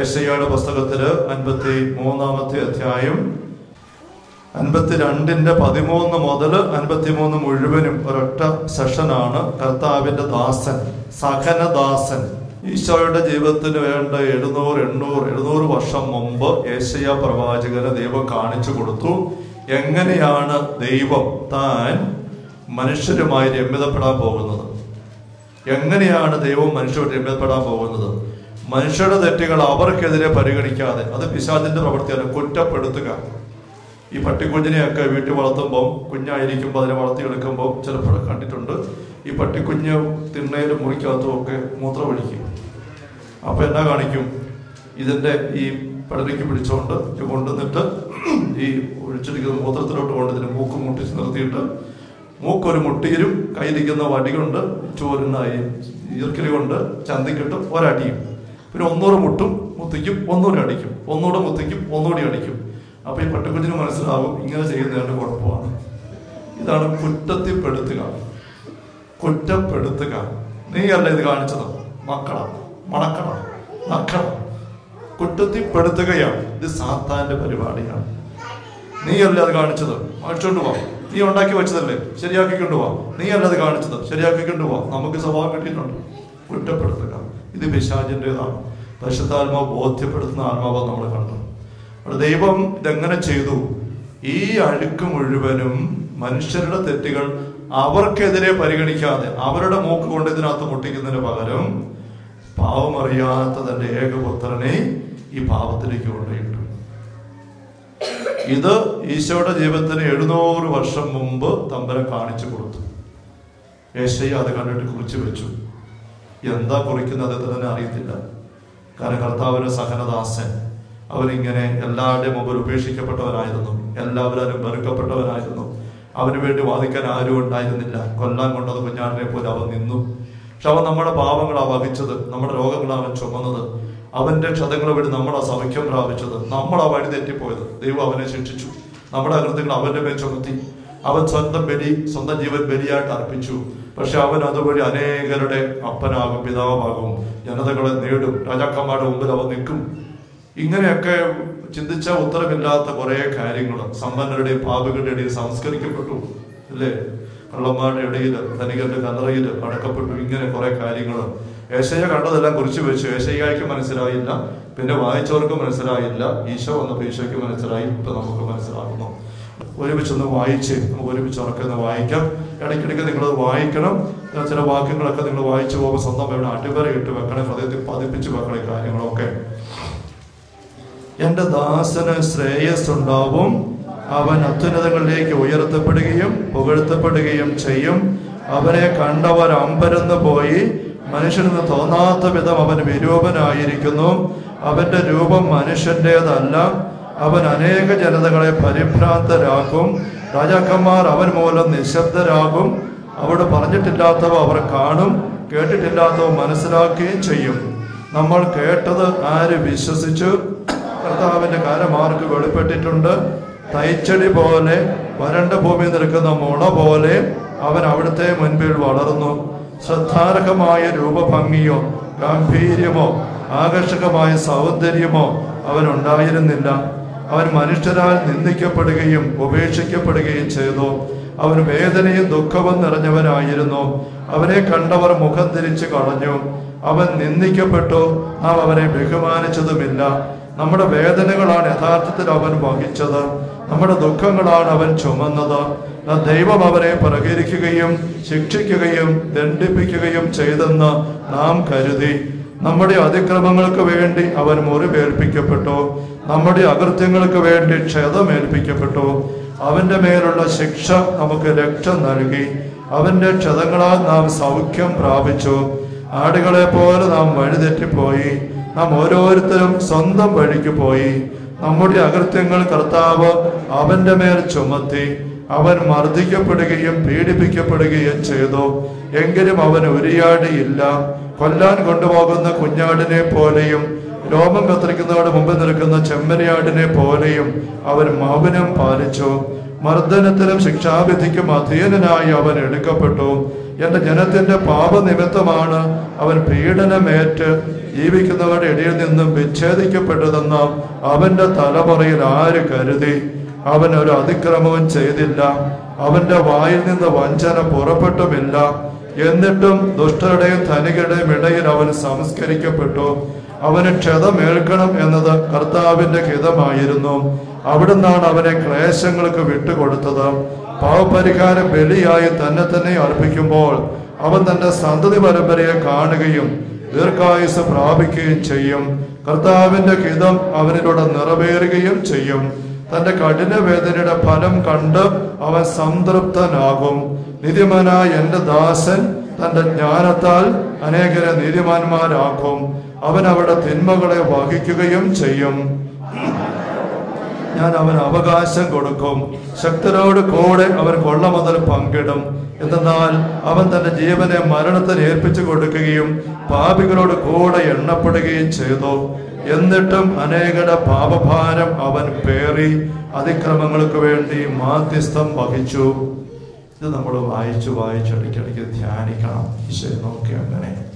ഏശയ്യയുടെ പുസ്തകത്തിൽ അൻപത്തി മൂന്നാമത്തെ അധ്യായം അൻപത്തിരണ്ടിന്റെ പതിമൂന്ന് മുതൽ അൻപത്തിമൂന്ന് മുഴുവനും ഒരൊറ്റ സെഷനാണ്. കർത്താവിന്റെ ദാസൻ സഹനദാസൻ. ഈശോയുടെ ജീവിതത്തിന് വേണ്ട എഴുന്നൂറ് എണ്ണൂറ് എഴുന്നൂറ് വർഷം മുമ്പ് ഏഷ്യ പ്രവാചകന് ദൈവം കാണിച്ചു കൊടുത്തു. എങ്ങനെയാണ് ദൈവം താൻ മനുഷ്യരുമായി രമ്യതപ്പെടാൻ പോകുന്നത്? എങ്ങനെയാണ് ദൈവം മനുഷ്യർ രമ്യതപ്പെടാൻ പോകുന്നത്? മനുഷ്യരുടെ തെറ്റുകൾ അവർക്കെതിരെ പരിഗണിക്കാതെ അത് പിശാചിന്റെ പ്രവൃത്തിയാണ്. കുറ്റപ്പെടുത്തുക. ഈ പട്ടിക്കുഞ്ഞിനെയൊക്കെ വീട്ടിൽ വളർത്തുമ്പോൾ കുഞ്ഞായിരിക്കുമ്പോൾ അതിനെ വളർത്തിയെടുക്കുമ്പോൾ ചിലപ്പോൾ കണ്ടിട്ടുണ്ട്. ഈ പട്ടിക്കുഞ്ഞ് തിണ്ണയിലും മുറിക്കകത്തും ഒക്കെ മൂത്രമൊഴിക്കും. അപ്പോൾ എന്നാ കാണിക്കും? ഇതിന്റെ ഈ പടലേക്ക് പിടിച്ചുകൊണ്ട് കൊണ്ടുവന്നിട്ട് ഈ ഒഴിച്ചിരിക്കുന്ന മൂത്രത്തിലോട്ട് കൊണ്ട് ഇതിന് മൂക്ക് മുട്ടിച്ച് നിർത്തിയിട്ട് മൂക്കൊരു മുട്ടിയിലും കയ്യിലിരിക്കുന്ന വടി കൊണ്ട് ചോരുന്നായി ഈർക്കലി കൊണ്ട് ചന്തിക്കിട്ട് ഒരടിയും. പിന്നെ ഒന്നോട് മുട്ടും മുത്തിക്കും ഒന്നോടെ അടിക്കും. ഒന്നോട് മുത്തിക്കും ഒന്നോടെ അടിക്കും. അപ്പൊ ഈ പട്ടിക്കുഞ്ഞിന് മനസ്സിലാവും ഇങ്ങനെ ചെയ്യുന്നതിന്റെ കുഴപ്പമാണ്. ഇതാണ് കുറ്റത്തിൽപ്പെടുത്തുക. കുറ്റപ്പെടുത്തുക. നീയല്ല ഇത് കാണിച്ചത്. മക്കള. മണക്കട. മക്കള കുറ്റത്തിൽപ്പെടുത്തുകയാണ്. ഇത് സാത്താന്റെ പരിപാടിയാണ്. നീയല്ല അത് കാണിച്ചത്. മാറ്റിക്കൊണ്ട് പോവാം നീ ഉണ്ടാക്കി വെച്ചതല്ലേ? ശരിയാക്കിക്കൊണ്ട് നീ നീയല്ല അത് കാണിച്ചത്. ശരിയാക്കിക്കൊണ്ട് പോവാ നമുക്ക് സ്വഭാവം കിട്ടിയിട്ടുണ്ട്. കുറ്റപ്പെടുത്തുക. ഇത് പിശാചിന്റെതാണ് പരിശുദ്ധാത്മാവ് ബോധ്യപ്പെടുത്തുന്ന ആത്മാവ് നമ്മൾ കണ്ടു. അവിടെ ദൈവം ഇതെങ്ങനെ ചെയ്തു? ഈ അഴുക്ക് മുഴുവനും മനുഷ്യരുടെ തെറ്റുകൾ അവർക്കെതിരെ പരിഗണിക്കാതെ അവരുടെ മൂക്ക് കൊണ്ട് ഇതിനകത്ത് മുട്ടിക്കുന്നതിന് പകരം പാവമറിയാത്ത തന്റെ ഏകപുത്രനെ ഈ പാവത്തിലേക്ക് കൊണ്ടുപോയിട്ടു ഇത് ഈശോയുടെ ജീവിതത്തിന് എഴുന്നൂറ് വർഷം മുമ്പ് തമ്പരം കാണിച്ചു കൊടുത്തു. യേശയ്യ അത് കണ്ടിട്ട് കുറിച്ചു വെച്ചു. എന്താ കുറിക്കുന്നത് തന്നെ അറിയത്തില്ല. കാരണം കർത്താവിന് സഹനദാസൻ. അവരിങ്ങനെ എല്ലാവരുടെയും മുമ്പിൽ ഉപേക്ഷിക്കപ്പെട്ടവനായിരുന്നു. എല്ലാവരും വെറുക്കപ്പെട്ടവനായിരുന്നു. അവന് വേണ്ടി വാദിക്കാൻ ആരും ഉണ്ടായിരുന്നില്ല. കൊല്ലാൻ കൊണ്ടത് കുഞ്ഞാടിനെ പോലെ അവൻ നിന്നു. പക്ഷെ അവൻ നമ്മുടെ പാവങ്ങളാ വഹിച്ചത്. നമ്മുടെ രോഗങ്ങളാ അവൻ ചുമന്നത്. അവന്റെ ക്ഷതങ്ങൾ വഴി നമ്മളാ സൗഖ്യം പ്രാപിച്ചത്. നമ്മളാ വഴി തെറ്റിപ്പോയത്. ദൈവം അവനെ ശിക്ഷിച്ചു. നമ്മുടെ അകൃതികൾ അവന്റെ മേൽ ചുമത്തി. അവൻ സ്വന്തം ബലി സ്വന്തം ജീവൻ ബലിയായിട്ട് അർപ്പിച്ചു. പക്ഷെ അവൻ അതുവഴി അനേകരുടെ അപ്പനാകും പിതാവാകും. ജനതകളെ നേടും. രാജാക്കന്മാരുടെ മുമ്പിൽ അവൻ നിൽക്കും. ഇങ്ങനെയൊക്കെ ചിന്തിച്ച ഉത്തരമില്ലാത്ത കുറെ കാര്യങ്ങൾ സമ്പന്നരുടെയും പാപികളുടെ ഇടയിൽ സംസ്കരിക്കപ്പെട്ടു അല്ലേ? കള്ളന്മാരുടെ ഇടയിൽ ധനികരുടെ കല്ലറയിൽ അടക്കപ്പെട്ടു. ഇങ്ങനെ കുറെ കാര്യങ്ങൾ. ഏശയ്യ കണ്ടതെല്ലാം കുറിച്ച് വെച്ചു. ഏശയ്യായിക്ക് മനസ്സിലായില്ല. പിന്നെ വായിച്ചവർക്ക് മനസ്സിലായില്ല. ഈശോ വന്നപ്പോൾ ഈശോയ്ക്ക് മനസ്സിലായി. ഇപ്പൊ നമുക്ക് മനസ്സിലാകുന്നു. ഒരുമിച്ചൊന്ന് വായിച്ച് നമുക്ക് ഒരുമിച്ച് ഉറക്കൊന്ന് വായിക്കാം. ഇടയ്ക്കിടയ്ക്ക് നിങ്ങൾ വായിക്കണം. ചില വാക്യങ്ങളൊക്കെ നിങ്ങൾ വായിച്ചു പോകുമ്പോൾ സ്വന്തം ഇവിടെ അടിവര ഇട്ട് വെക്കണേ ഹൃദയത്തിൽ പതിപ്പിച്ച് വെക്കണേ കാര്യങ്ങളൊക്കെ. എന്റെ ദാസന് ശ്രേയസ് ഉണ്ടാവും അവൻ അത്യുന്നതങ്ങളിലേക്ക് ഉയർത്തപ്പെടുകയും പുകഴ്ത്തപ്പെടുകയും ചെയ്യും. അവനെ കണ്ടവർ അമ്പരന്ന് പോയി. മനുഷ്യനെന്ന് തോന്നാത്ത വിധം അവൻ വിരൂപനായിരിക്കുന്നു. അവന്റെ രൂപം മനുഷ്യന്റേതല്ല. അവൻ അനേക ജനതകളെ പരിഭ്രാന്തരാക്കും. രാജാക്കന്മാർ അവൻ മൂലം നിശബ്ദരാകും. അവിടെ പറഞ്ഞിട്ടില്ലാത്തവ അവർ കാണും. കേട്ടിട്ടില്ലാത്തവ മനസ്സിലാക്കുകയും ചെയ്യും. നമ്മൾ കേട്ടത് ആര് വിശ്വസിച്ചു? കർത്താവിന്റെ കാലമാർക്ക് വെളിപ്പെട്ടിട്ടുണ്ട്. തൈച്ചടി പോലെ വരണ്ട ഭൂമി നിൽക്കുന്ന മുള പോലെ അവൻ അവിടുത്തെ മുൻപിൽ വളർന്നു. ശ്രദ്ധാർഹമായ രൂപഭംഗിയോ ഗാംഭീര്യമോ ആകർഷകമായ സൗന്ദര്യമോ അവൻ ഉണ്ടായിരുന്നില്ല. അവൻ മനുഷ്യരാൽ നിന്ദിക്കപ്പെടുകയും ഉപേക്ഷിക്കപ്പെടുകയും ചെയ്തു. അവൻ വേദനയും ദുഃഖവും നിറഞ്ഞവനായിരുന്നു. അവനെ കണ്ടവർ മുഖം തിരിച്ചു കളഞ്ഞു. അവൻ നിന്ദിക്കപ്പെട്ടു. നാം അവനെ ബഹുമാനിച്ചതുമില്ല. നമ്മുടെ വേദനകളാണ് യഥാർത്ഥത്തിൽ അവൻ വഹിച്ചത്. നമ്മുടെ ദുഃഖങ്ങളാണ് അവൻ ചുമന്നത്. ദൈവം അവരെ പ്രകരിക്കുകയും ശിക്ഷിക്കുകയും ദണ്ഡിപ്പിക്കുകയും ചെയ്തെന്ന് നാം കരുതി. നമ്മുടെ അതിക്രമങ്ങൾക്ക് വേണ്ടി അവൻ മുറിവേൽപ്പിക്കപ്പെട്ടു? നമ്മുടെ അകൃത്യങ്ങൾക്ക് വേണ്ടി ക്ഷതമേൽപ്പിക്കപ്പെട്ടു? അവന്റെ മേലുള്ള ശിക്ഷ നമുക്ക് രക്ഷ നൽകി അവന്റെ ക്ഷതങ്ങളാൽ നാം സൗഖ്യം പ്രാപിച്ചു. ആടുകളെ പോലെ നാം വഴിതെറ്റിപ്പോയി. നാം ഓരോരുത്തരും സ്വന്തം വഴിക്ക് പോയി. നമ്മുടെ അകൃത്യങ്ങൾ കർത്താവ് അവന്റെ മേൽ ചുമത്തി. അവൻ മർദ്ദിക്കപ്പെടുകയും പീഡിപ്പിക്കപ്പെടുകയും ചെയ്തു. എങ്കിലും അവൻ ഉരിയാടിയില്ല. കൊല്ലാൻ കൊണ്ടുപോകുന്ന കുഞ്ഞാടിനെ പോലെയും രോമം കത്തിരിക്കുന്നതോട് മുമ്പിൽ നിൽക്കുന്ന ചെമ്മരിയാടിനെ പോലെയും അവൻ മൗനം പാലിച്ചു. മർദ്ദനത്തിനും ശിക്ഷാവിധിക്കും അധീനനായി അവൻ എടുക്കപ്പെട്ടു. എന്റെ ജനത്തിന്റെ പാപനിമിത്തമാണ് അവൻ പീഡനമേറ്റ് ജീവിക്കുന്നവരുടെ ഇടയിൽ നിന്നും വിച്ഛേദിക്കപ്പെട്ടതെന്ന് അവന്റെ തലമുറയിൽ ആര് കരുതി? അവൻ ഒരു അതിക്രമവും ചെയ്തില്ല. അവന്റെ വായിൽ നിന്ന് വഞ്ചന പുറപ്പെട്ടുമില്ല. എന്നിട്ടും ദുഷ്ടരുടെയും ധനികരുടെയും ഇടയിൽ അവൻ സംസ്കരിക്കപ്പെട്ടു. അവന് ക്ഷതമേൽക്കണം എന്നത് കർത്താവിന്റെ ഹിതമായിരുന്നു. അവിടുന്നാണ് അവനെ ക്ലേശങ്ങൾക്ക് വിട്ടുകൊടുത്തത്. പാവപരിഹാര ബലിയായി തന്നെ തന്നെ അർപ്പിക്കുമ്പോൾ അവൻ തന്റെ സന്തതി പരമ്പരയെ കാണുകയും ദീർഘായുസ് പ്രാപിക്കുകയും ചെയ്യും. കർത്താവിന്റെ ഹിതം അവനിലൂടെ നിറവേറുകയും ചെയ്യും. തന്റെ കഠിന വേദനയുടെ ഫലം കണ്ട് അവൻ സംതൃപ്തനാകും. നിധിമനായ എന്റെ ദാസൻ തന്റെ ജ്ഞാനത്താൽ അനേകരെ നീതിമാന്മാരാക്കും. അവൻ അവരുടെ തിന്മകളെ വഹിക്കുകയും ചെയ്യും. ഞാൻ അവന് അവകാശം കൊടുക്കും. ശക്തരോട് കൂടെ അവൻ കൊള്ള മുതൽ പങ്കിടും. എന്നാൽ അവൻ തന്റെ ജീവനെ മരണത്തിന് ഏൽപ്പിച്ചു കൊടുക്കുകയും പാപികളോട് കൂടെ എണ്ണപ്പെടുകയും ചെയ്തു. എന്നിട്ടും അനേകരുടെ പാപഭാരം അവൻ പേറി അതിക്രമങ്ങൾക്ക് വേണ്ടി മാധ്യസ്ഥം വഹിച്ചു. ഇത് നമ്മൾ വായിച്ചു വായിച്ചു ഇടയ്ക്കിടയ്ക്ക് ധ്യാനിക്കണം. ഈശ്വരൻ നോക്കി അങ്ങനെ